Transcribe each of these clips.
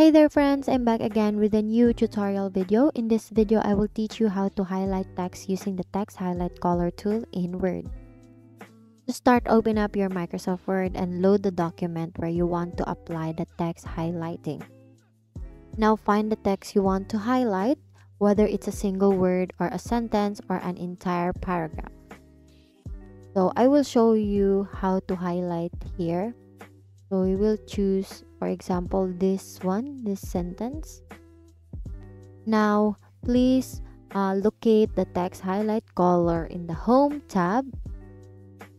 Hey there friends, I'm back again with a new tutorial video. In this video, I will teach you how to highlight text using the text highlight color tool in Word. To start, open up your Microsoft Word and load the document where you want to apply the text highlighting. Now find the text you want to highlight, whether it's a single word or a sentence or an entire paragraph. So I will show you how to highlight here. So we will choose, for example, this one, this sentence. Now, please uh, locate the text highlight color in the Home tab.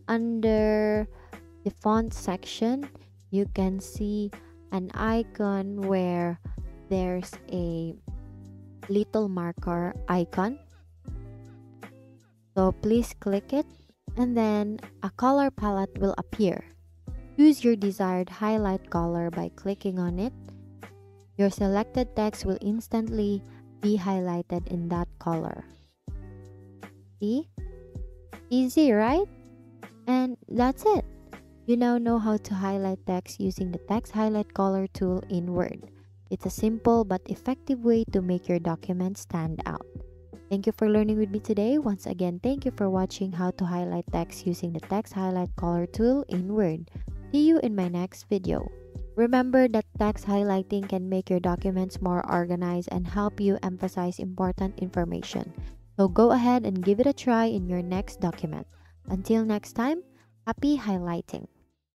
Under the font section, you can see an icon where there's a little marker icon. So please click it and then a color palette will appear. Use your desired highlight color by clicking on it. Your selected text will instantly be highlighted in that color. See? Easy, right? And that's it. You now know how to highlight text using the text highlight color tool in Word. It's a simple but effective way to make your document stand out. Thank you for learning with me today. Once again, thank you for watching how to highlight text using the text highlight color tool in Word. See you in my next video. Remember that text highlighting can make your documents more organized and help you emphasize important information. So go ahead and give it a try in your next document. Until next time, happy highlighting!